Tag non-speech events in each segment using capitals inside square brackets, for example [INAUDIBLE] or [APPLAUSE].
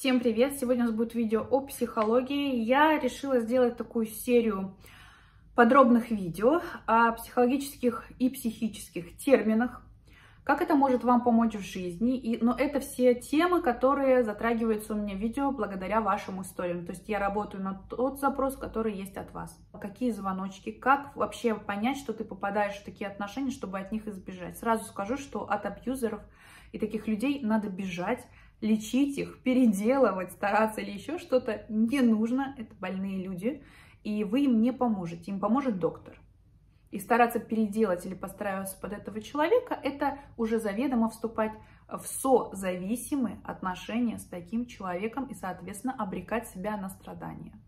Всем привет! Сегодня у нас будет видео о психологии. Я решила сделать такую серию подробных видео о психологических и психических терминах, как это может вам помочь в жизни. И, но это все темы, которые затрагиваются у меня в видео благодаря вашим историям. То есть я работаю на тот запрос, который есть от вас. Какие звоночки, как вообще понять, что ты попадаешь в такие отношения, чтобы от них избежать. Сразу скажу, что от абьюзеров и таких людей надо бежать, лечить их, переделывать, стараться или еще что-то не нужно. Это больные люди, и вы им не поможете. Им поможет доктор. И стараться переделать или подстраиваться под этого человека, это уже заведомо вступать в созависимые отношения с таким человеком и, соответственно, обрекать себя на страдания.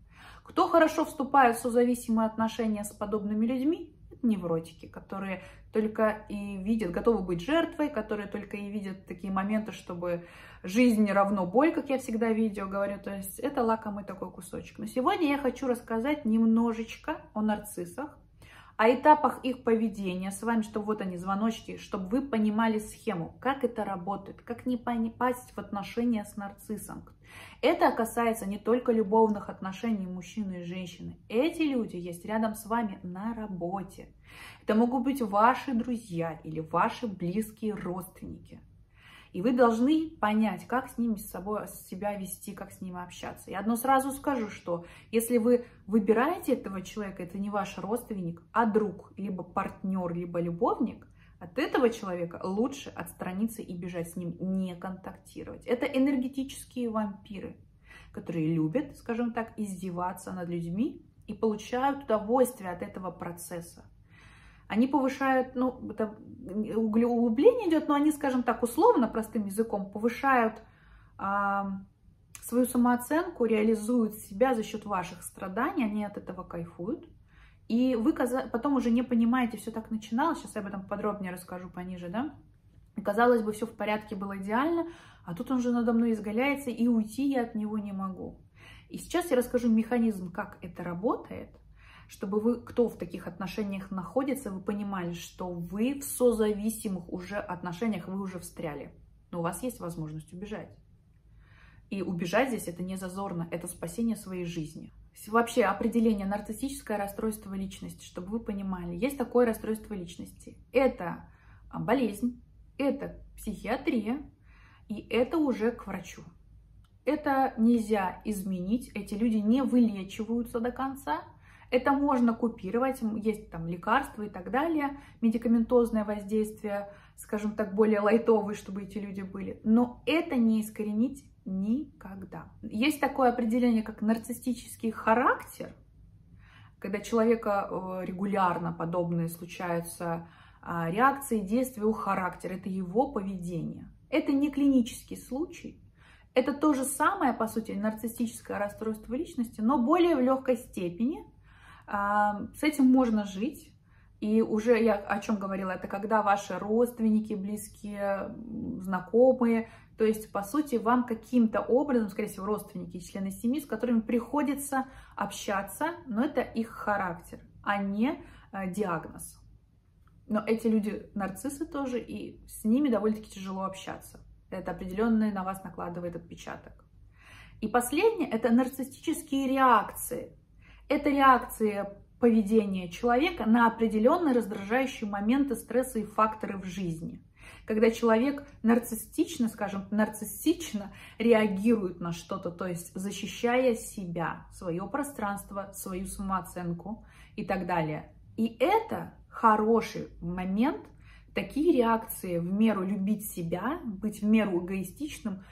Кто хорошо вступает в созависимые отношения с подобными людьми, невротики, которые только и видят, готовы быть жертвой, которые только и видят такие моменты, чтобы жизнь равно боль, как я всегда в видео говорю. То есть это лакомый такой кусочек. Но сегодня я хочу рассказать немножечко о нарциссах, о этапах их поведения с вами, чтобы вот они, звоночки, чтобы вы понимали схему, как это работает, как не попасть в отношения с нарциссом. Это касается не только любовных отношений мужчины и женщины. Эти люди есть рядом с вами на работе. Это могут быть ваши друзья или ваши близкие родственники. И вы должны понять, как с ними с собой себя вести, как с ними общаться. И одно сразу скажу, что если вы выбираете этого человека, это не ваш родственник, а друг, либо партнер, либо любовник, от этого человека лучше отстраниться и бежать с ним, не контактировать. Это энергетические вампиры, которые любят, скажем так, издеваться над людьми и получают удовольствие от этого процесса они повышают, ну, это углубление идет, но они, скажем так, условно, простым языком, повышают а, свою самооценку, реализуют себя за счет ваших страданий, они от этого кайфуют. И вы потом уже не понимаете, все так начиналось, сейчас я об этом подробнее расскажу пониже, да? И казалось бы, все в порядке было идеально, а тут он же надо мной изгаляется, и уйти я от него не могу. И сейчас я расскажу механизм, как это работает, чтобы вы, кто в таких отношениях находится, вы понимали, что вы в созависимых уже отношениях, вы уже встряли. Но у вас есть возможность убежать. И убежать здесь это не зазорно, это спасение своей жизни. Вообще определение нарциссическое расстройство личности, чтобы вы понимали, есть такое расстройство личности. Это а, болезнь, это психиатрия, и это уже к врачу. Это нельзя изменить, эти люди не вылечиваются до конца, это можно купировать, есть там лекарства и так далее, медикаментозное воздействие, скажем так, более лайтовые, чтобы эти люди были. Но это не искоренить никогда. Есть такое определение, как нарциссический характер, когда человека э, регулярно подобные случаются а, реакции, действия у характера, это его поведение. Это не клинический случай, это то же самое, по сути, нарциссическое расстройство личности, но более в легкой степени – с этим можно жить. И уже я о чем говорила, это когда ваши родственники, близкие, знакомые, то есть, по сути, вам каким-то образом, скорее всего, родственники, члены семьи, с которыми приходится общаться, но это их характер, а не э, диагноз. Но эти люди нарциссы тоже, и с ними довольно-таки тяжело общаться. Это определенный на вас накладывает отпечаток. И последнее – это нарциссические реакции. Это реакция поведения человека на определенные раздражающие моменты стресса и факторы в жизни. Когда человек нарциссично, скажем, нарциссично реагирует на что-то, то есть защищая себя, свое пространство, свою самооценку и так далее. И это хороший момент, такие реакции в меру любить себя, быть в меру эгоистичным,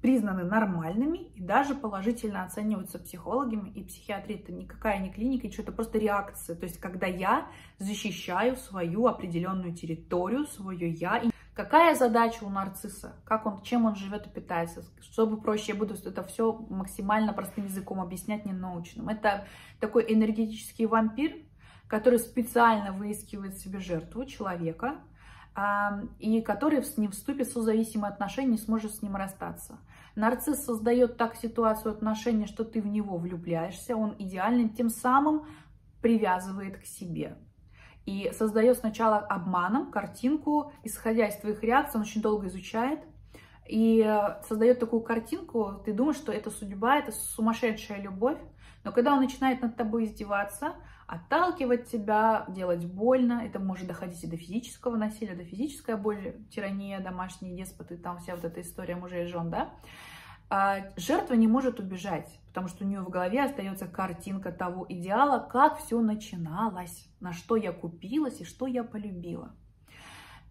признаны нормальными и даже положительно оцениваются психологами и психиатрией. Это никакая не клиника, ничего, это просто реакция. То есть, когда я защищаю свою определенную территорию, свое я. И какая задача у нарцисса? Как он, чем он живет и питается? Чтобы проще, я буду это все максимально простым языком объяснять, не научным. Это такой энергетический вампир, который специально выискивает себе жертву человека, и который с ним вступит в созависимые отношения, не сможет с ним расстаться. Нарцисс создает так ситуацию отношений, что ты в него влюбляешься, он идеальный, тем самым привязывает к себе. И создает сначала обманом картинку, исходя из твоих реакций, он очень долго изучает, и э, создает такую картинку, ты думаешь, что это судьба, это сумасшедшая любовь, но когда он начинает над тобой издеваться, отталкивать тебя, делать больно, это может доходить и до физического насилия, до физической боли, тирания, домашние деспоты, там вся вот эта история мужей и жен, да, а жертва не может убежать, потому что у нее в голове остается картинка того идеала, как все начиналось, на что я купилась и что я полюбила.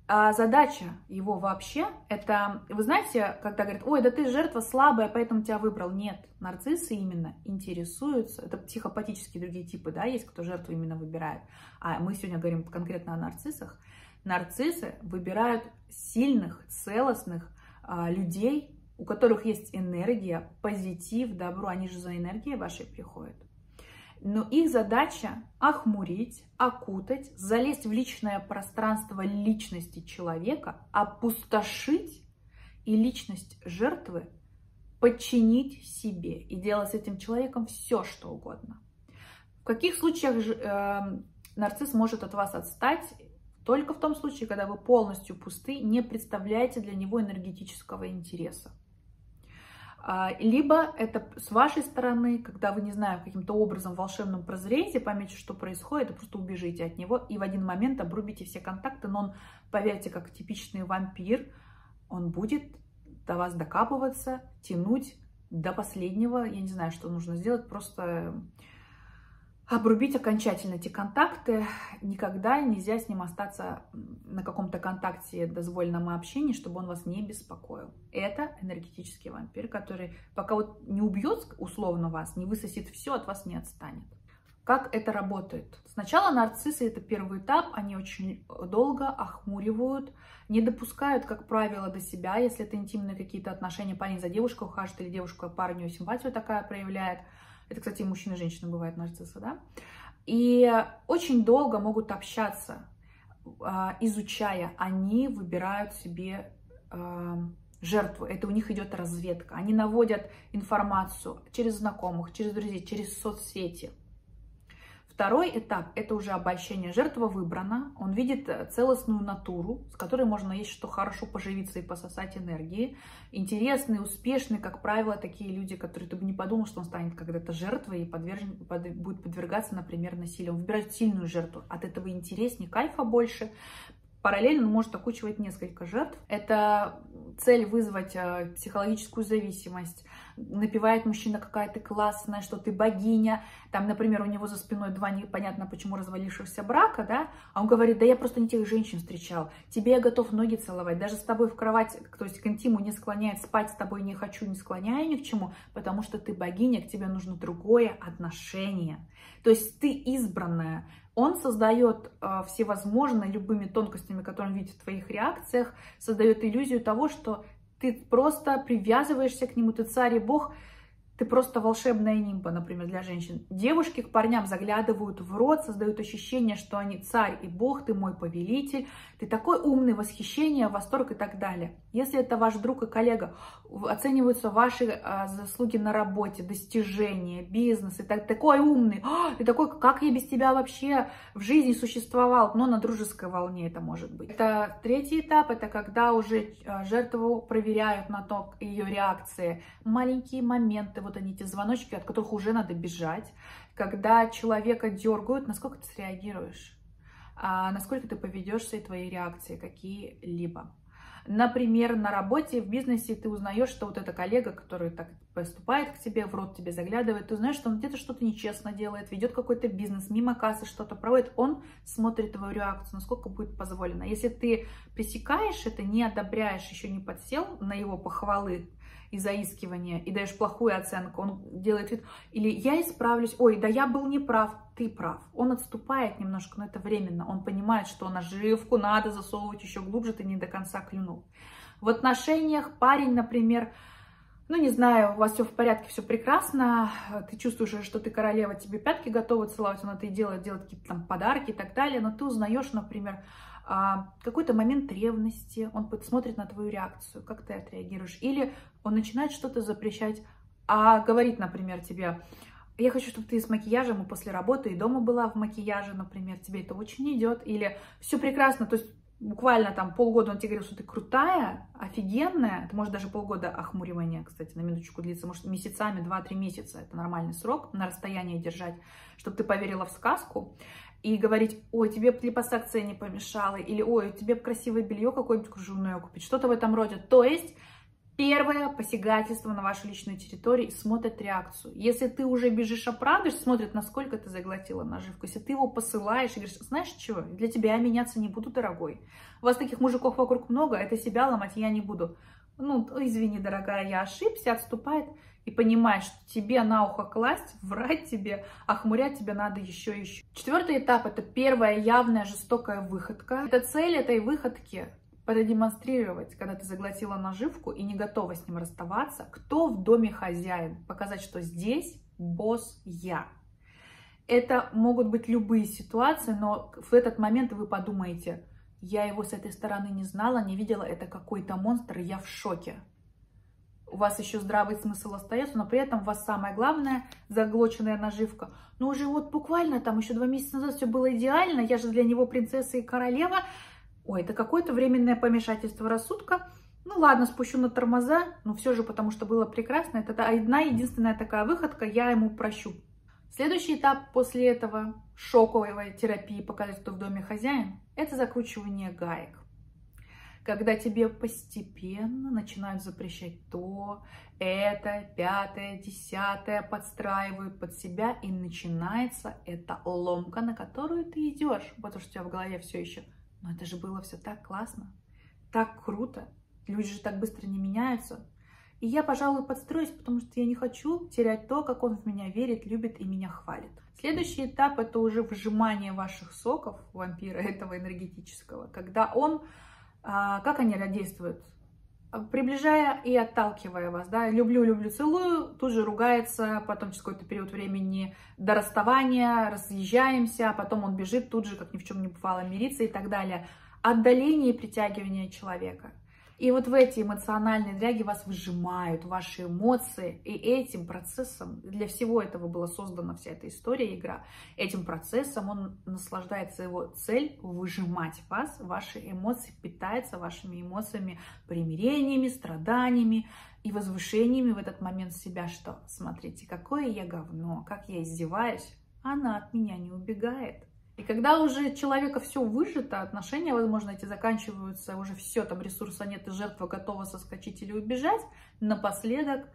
А задача его вообще, это, вы знаете, когда говорят, ой, да ты жертва слабая, поэтому тебя выбрал. Нет, нарциссы именно интересуются, это психопатические другие типы, да, есть, кто жертву именно выбирает. А мы сегодня говорим конкретно о нарциссах. Нарциссы выбирают сильных, целостных а, людей, у которых есть энергия, позитив, добро, они же за энергией вашей приходят. Но их задача охмурить, окутать, залезть в личное пространство личности человека, опустошить и личность жертвы подчинить себе и делать с этим человеком все, что угодно. В каких случаях э, нарцисс может от вас отстать? Только в том случае, когда вы полностью пусты, не представляете для него энергетического интереса. А, либо это с вашей стороны, когда вы, не знаю, каким-то образом волшебным прозреете, поймете, что происходит, и просто убежите от него, и в один момент обрубите все контакты, но он, поверьте, как типичный вампир, он будет до вас докапываться, тянуть до последнего, я не знаю, что нужно сделать, просто обрубить окончательно эти контакты. Никогда нельзя с ним остаться на каком-то контакте дозволенном общении, чтобы он вас не беспокоил. Это энергетический вампир, который пока вот не убьет условно вас, не высосет все, от вас не отстанет. Как это работает? Сначала нарциссы, это первый этап, они очень долго охмуривают, не допускают, как правило, до себя, если это интимные какие-то отношения, парень за девушкой ухаживает или девушка парню симпатию такая проявляет – это, кстати, и мужчина и женщина бывают нарциссы, да? И очень долго могут общаться, а, изучая. Они выбирают себе а, жертву. Это у них идет разведка. Они наводят информацию через знакомых, через друзей, через соцсети. Второй этап – это уже обольщение. Жертва выбрана, он видит э, целостную натуру, с которой можно, есть что хорошо поживиться и пососать энергии. Интересные, успешные, как правило, такие люди, которые ты бы не подумал, что он станет когда-то жертвой и подвержен, под, будет подвергаться, например, насилию. Он выбирает сильную жертву. От этого интереснее, кайфа больше. Параллельно он может окучивать несколько жертв. Это цель вызвать э, психологическую зависимость, напевает мужчина какая то классная, что ты богиня, там, например, у него за спиной два непонятно почему развалившихся брака, да, а он говорит, да я просто не тех женщин встречал, тебе я готов ноги целовать, даже с тобой в кровать, то есть к интиму не склоняет, спать с тобой не хочу, не склоняю ни к чему, потому что ты богиня, к тебе нужно другое отношение, то есть ты избранная, он создает э, всевозможные любыми тонкостями, которые он видит в твоих реакциях, создает иллюзию того, что ты просто привязываешься к нему, ты царь и бог, ты просто волшебная нимба, например, для женщин. Девушки к парням заглядывают в рот, создают ощущение, что они царь и бог, ты мой повелитель, ты такой умный, восхищение, восторг и так далее. Если это ваш друг и коллега, оцениваются ваши а, заслуги на работе, достижения, бизнес, и так, такой умный, и «А, такой, как я без тебя вообще в жизни существовал, но на дружеской волне это может быть. Это третий этап, это когда уже а, жертву проверяют на то, ее реакции, маленькие моменты, вот они, эти звоночки, от которых уже надо бежать, когда человека дергают, насколько ты среагируешь, а насколько ты поведешься и твои реакции какие-либо. Например, на работе, в бизнесе ты узнаешь, что вот эта коллега, которая так поступает к тебе, в рот тебе заглядывает, ты узнаешь, что он где-то что-то нечестно делает, ведет какой-то бизнес, мимо кассы что-то проводит, он смотрит твою реакцию, насколько будет позволено. Если ты пресекаешь это, не одобряешь, еще не подсел на его похвалы, и заискивание, и даешь плохую оценку, он делает вид, или я исправлюсь, ой, да я был неправ, ты прав. Он отступает немножко, но это временно, он понимает, что наживку надо засовывать еще глубже, ты не до конца клюнул. В отношениях парень, например, ну, не знаю, у вас все в порядке, все прекрасно, ты чувствуешь, что ты королева, тебе пятки готовы целовать, он это и делает, делает какие-то там подарки и так далее, но ты узнаешь, например, а, какой-то момент ревности, он смотрит на твою реакцию, как ты отреагируешь. Или он начинает что-то запрещать, а говорит, например, тебе, я хочу, чтобы ты с макияжем и после работы и дома была в макияже, например, тебе это очень идет. Или все прекрасно, то есть буквально там полгода он тебе говорил, что ты крутая, офигенная, это может даже полгода охмуривания, кстати, на минуточку длится, может месяцами, 2-3 месяца, это нормальный срок на расстоянии держать, чтобы ты поверила в сказку, и говорить, ой, тебе липосакция не помешала, или ой, тебе красивое белье какое-нибудь кружевное купить, что-то в этом роде. То есть Первое посягательство на вашу личную территорию, смотрят реакцию. Если ты уже бежишь оправдываешь, смотрят, насколько ты заглотила наживку. Если ты его посылаешь и говоришь, знаешь что, для тебя я меняться не буду, дорогой. У вас таких мужиков вокруг много, это себя ломать я не буду. Ну, извини, дорогая, я ошибся, отступает и понимаешь, что тебе на ухо класть, [LAUGHS] врать тебе, охмурять тебе надо еще и еще. Четвертый этап – это первая явная жестокая выходка. Это цель этой выходки продемонстрировать, когда ты заглотила наживку и не готова с ним расставаться, кто в доме хозяин, показать, что здесь босс я. Это могут быть любые ситуации, но в этот момент вы подумаете, я его с этой стороны не знала, не видела, это какой-то монстр, я в шоке. У вас еще здравый смысл остается, но при этом у вас самое главное, заглоченная наживка. Ну уже вот буквально там еще два месяца назад все было идеально, я же для него принцесса и королева, ой, это какое-то временное помешательство рассудка. Ну ладно, спущу на тормоза, но все же потому что было прекрасно. Это одна единственная такая выходка, я ему прощу. Следующий этап после этого шоковой терапии «Показать, кто в доме хозяин» – это закручивание гаек. Когда тебе постепенно начинают запрещать то, это, пятое, десятое, подстраивают под себя, и начинается эта ломка, на которую ты идешь, потому что у тебя в голове все еще но это же было все так классно, так круто. Люди же так быстро не меняются. И я, пожалуй, подстроюсь, потому что я не хочу терять то, как он в меня верит, любит и меня хвалит. Следующий этап это уже вжимание ваших соков вампира этого энергетического, когда он, а, как они действуют? Приближая и отталкивая вас, да, люблю, люблю, целую, тут же ругается, потом через какой-то период времени до расставания, разъезжаемся, а потом он бежит тут же, как ни в чем не бывало, мириться и так далее. Отдаление и притягивание человека – и вот в эти эмоциональные дряги вас выжимают, ваши эмоции. И этим процессом, для всего этого была создана вся эта история, игра, этим процессом он наслаждается его цель выжимать вас, ваши эмоции, питается вашими эмоциями, примирениями, страданиями и возвышениями в этот момент себя, что смотрите, какое я говно, как я издеваюсь, она от меня не убегает. И когда уже человека все выжито, отношения, возможно, эти заканчиваются, уже все, там ресурса нет, и жертва готова соскочить или убежать, напоследок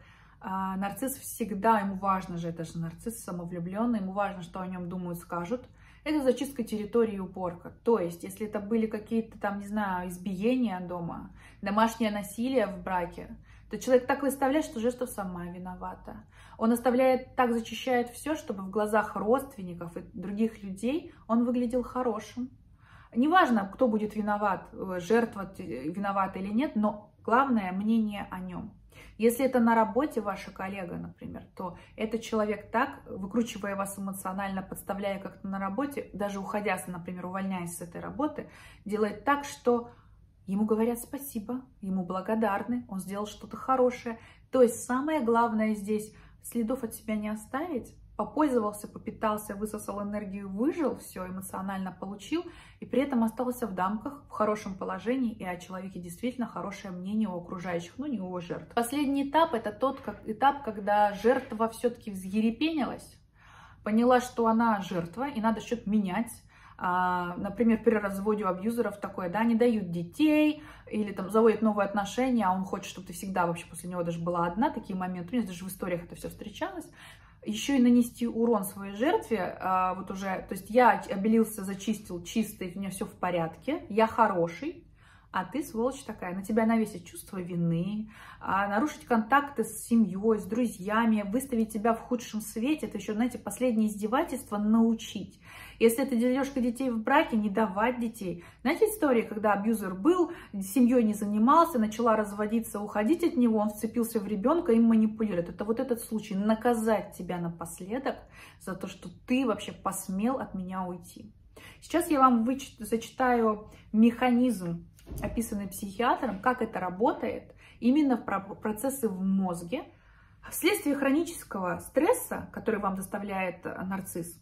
а, нарцисс всегда, ему важно же, это же нарцисс самовлюбленный, ему важно, что о нем думают, скажут. Это зачистка территории и уборка. То есть, если это были какие-то там, не знаю, избиения дома, домашнее насилие в браке, то человек так выставляет, что жертва сама виновата. Он оставляет, так зачищает все, чтобы в глазах родственников и других людей он выглядел хорошим. Неважно, кто будет виноват, э, жертва виновата или нет, но главное мнение о нем. Если это на работе ваша коллега, например, то этот человек так, выкручивая вас эмоционально, подставляя как-то на работе, даже уходя, например, увольняясь с этой работы, делает так, что Ему говорят спасибо, ему благодарны, он сделал что-то хорошее. То есть самое главное здесь следов от себя не оставить, попользовался, попитался, высосал энергию, выжил, все эмоционально получил, и при этом остался в дамках, в хорошем положении, и о человеке действительно хорошее мнение у окружающих, ну не у жертв. Последний этап – это тот как, этап, когда жертва все-таки взъерепенилась, поняла, что она жертва, и надо что-то менять, например, при разводе у абьюзеров такое, да, не дают детей, или там заводят новые отношения, а он хочет, чтобы ты всегда вообще после него даже была одна, такие моменты, у меня даже в историях это все встречалось, еще и нанести урон своей жертве, а, вот уже, то есть я обелился, зачистил чистый, у меня все в порядке, я хороший, а ты, сволочь такая, на тебя навесит чувство вины, а нарушить контакты с семьей, с друзьями, выставить тебя в худшем свете, это еще, знаете, последнее издевательство научить. Если это дележка детей в браке, не давать детей. Знаете история, когда абьюзер был, семьей не занимался, начала разводиться, уходить от него, он вцепился в ребенка и манипулирует. Это вот этот случай, наказать тебя напоследок за то, что ты вообще посмел от меня уйти. Сейчас я вам вычит, зачитаю механизм описанный психиатром, как это работает, именно в процессы в мозге. Вследствие хронического стресса, который вам доставляет нарцисс,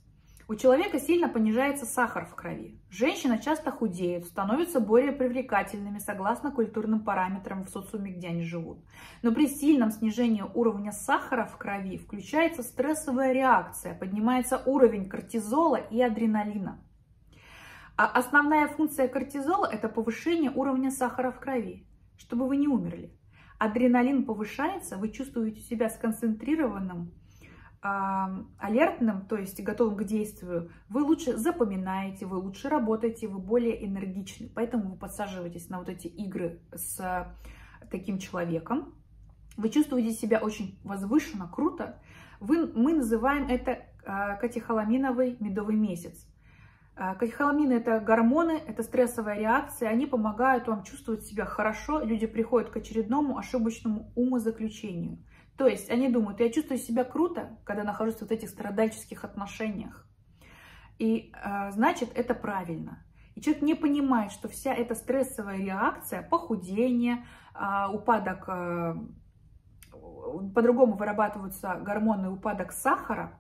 У человека сильно понижается сахар в крови. Женщина часто худеет, становятся более привлекательными согласно культурным параметрам в социуме, где они живут. Но при сильном снижении уровня сахара в крови включается стрессовая реакция, поднимается уровень кортизола и адреналина. А основная функция кортизола – это повышение уровня сахара в крови, чтобы вы не умерли. Адреналин повышается, вы чувствуете себя сконцентрированным, алертным, то есть готовым к действию, вы лучше запоминаете, вы лучше работаете, вы более энергичны. Поэтому вы подсаживаетесь на вот эти игры с таким человеком. Вы чувствуете себя очень возвышенно, круто. Вы, мы называем это а, катехоламиновый медовый месяц. А, катехоламины – это гормоны, это стрессовая реакция, они помогают вам чувствовать себя хорошо. Люди приходят к очередному ошибочному умозаключению. То есть они думают, я чувствую себя круто, когда нахожусь в вот этих страдальческих отношениях. И э, значит, это правильно. И человек не понимает, что вся эта стрессовая реакция, похудение, э, упадок, э, по-другому вырабатываются гормоны, упадок сахара,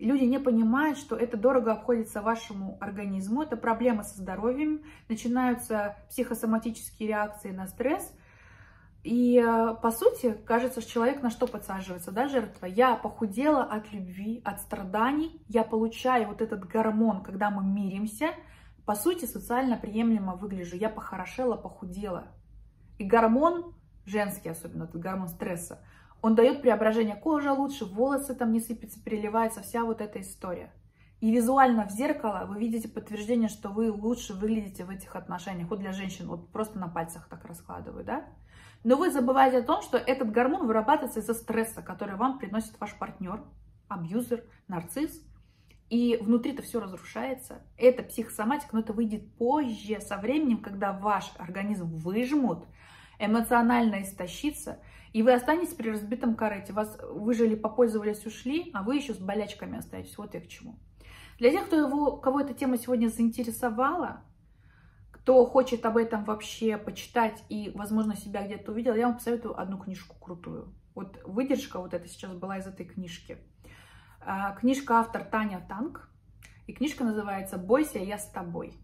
люди не понимают, что это дорого обходится вашему организму, это проблемы со здоровьем, начинаются психосоматические реакции на стресс, и э, по сути, кажется, что человек на что подсаживается, да, жертва? Я похудела от любви, от страданий, я получаю вот этот гормон, когда мы миримся, по сути, социально приемлемо выгляжу, я похорошела, похудела. И гормон, женский особенно, этот гормон стресса, он дает преображение кожи лучше, волосы там не сыпятся, переливается, вся вот эта история. И визуально в зеркало вы видите подтверждение, что вы лучше выглядите в этих отношениях. Вот для женщин, вот просто на пальцах так раскладываю, да? Но вы забываете о том, что этот гормон вырабатывается из-за стресса, который вам приносит ваш партнер, абьюзер, нарцисс. И внутри-то все разрушается. Это психосоматика, но это выйдет позже, со временем, когда ваш организм выжмут, эмоционально истощится, и вы останетесь при разбитом корыте. Вас выжили, попользовались, ушли, а вы еще с болячками остаетесь. Вот я к чему. Для тех, кто его, кого эта тема сегодня заинтересовала, кто хочет об этом вообще почитать и, возможно, себя где-то увидел, я вам посоветую одну книжку крутую. Вот выдержка вот эта сейчас была из этой книжки. А, книжка автор Таня Танк. И книжка называется «Бойся, я с тобой».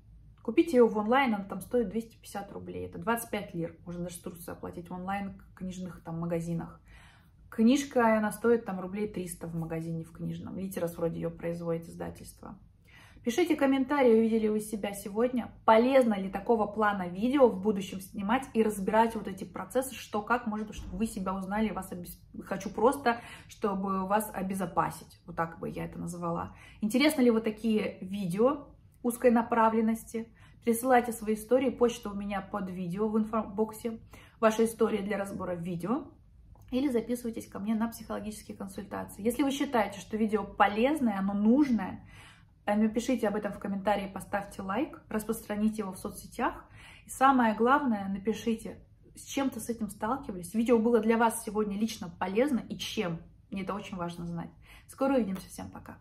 Купите ее в онлайн, она там стоит 250 рублей. Это 25 лир. Можно даже с оплатить в онлайн книжных там магазинах. Книжка, она стоит там рублей 300 в магазине в книжном. Литерас вроде ее производит издательство. Пишите комментарии, увидели вы себя сегодня, полезно ли такого плана видео в будущем снимать и разбирать вот эти процессы, что как, может, чтобы вы себя узнали, вас обез... хочу просто, чтобы вас обезопасить, вот так бы я это назвала. Интересно ли вот такие видео узкой направленности? Присылайте свои истории, почта у меня под видео в инфобоксе, ваша история для разбора видео или записывайтесь ко мне на психологические консультации. Если вы считаете, что видео полезное, оно нужное, Э, напишите об этом в комментарии, поставьте лайк, распространите его в соцсетях. И самое главное, напишите, с чем-то с этим сталкивались. Видео было для вас сегодня лично полезно и чем. Мне это очень важно знать. Скоро увидимся. Всем пока.